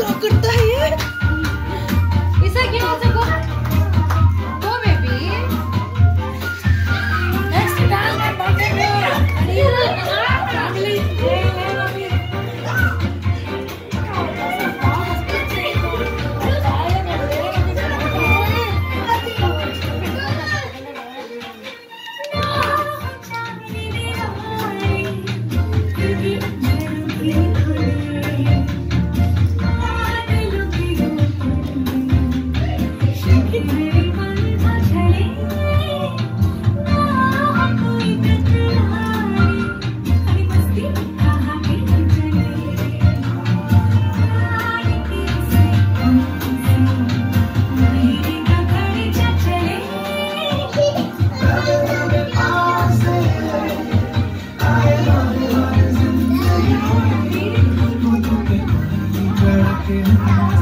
क्या करता है